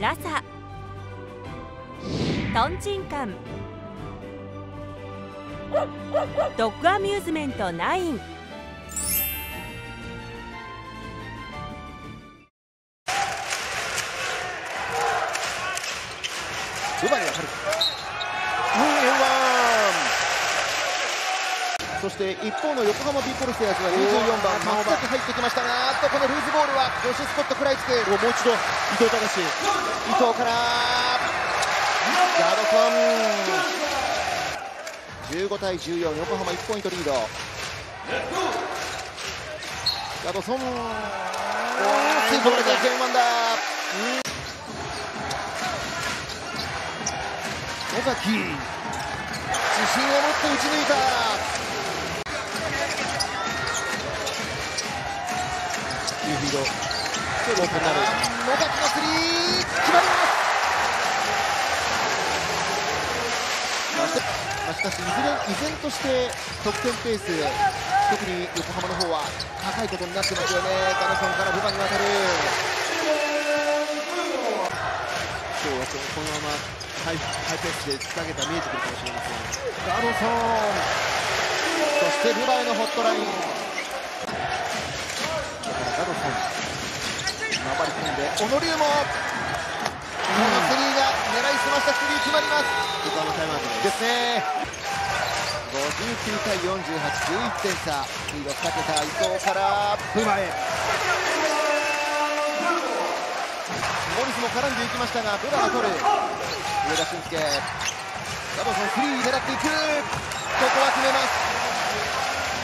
ラサトンチンカン。ドッグアミューズメント9ルバに渡るうん N1 そして一方の横浜ビーコルセアーズは24番松崎入ってきました。があっとこのルーズボールはジョシュ・スコット食らいつくもう一度伊藤隆。伊藤から。ガードソン。15対14横浜1ポイントリード。ガードソン。ついこれでゲームワンだ尾崎。自信を持って打ち抜いたードオープンなる野崎のスリー決まりますまあしかしいずれ依然として得点ペース特に横浜の方は高いことになってますよね。ガナソンからブバに渡る今日はこのままハイハイペースでつなげた見えてくるかもしれません。ガロソン。そしてルバイのホットラインで小野龍もこのスリーが狙いすましたスリー決まります。ここのタイムアウトです。ね59対481点差。スピード2桁伊藤から。ブマへ。モリスも絡んでいきましたがブラが取る。上田俊介。ラボソンスリー狙っていく。ここは決めます。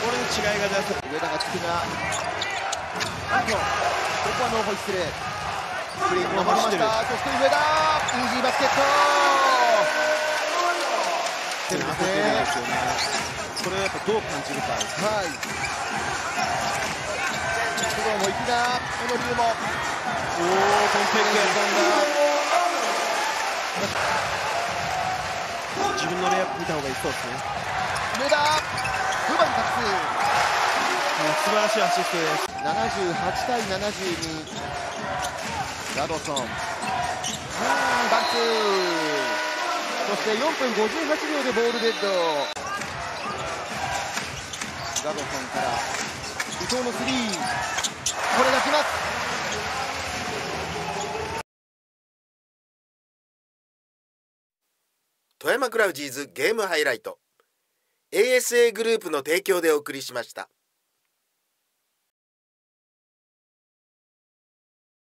これに違いが出せ上田がつくが。ここはノーホイッスル？スリ守りました。そして上田。イージーバスケット。すよねこれをやっぱどう感じるか。はい。工藤も行きがこの龍もおおコンペック自分のレイアップ見た方がいいそうですね。上田。に素晴らしいアシストです78対72ガドソン。うんバンツそして4分58秒でボールデッドガドソンから伊藤のスリー。これがきます。富山クラウジーズゲームハイライト。ASA グループの提供でお送りしました。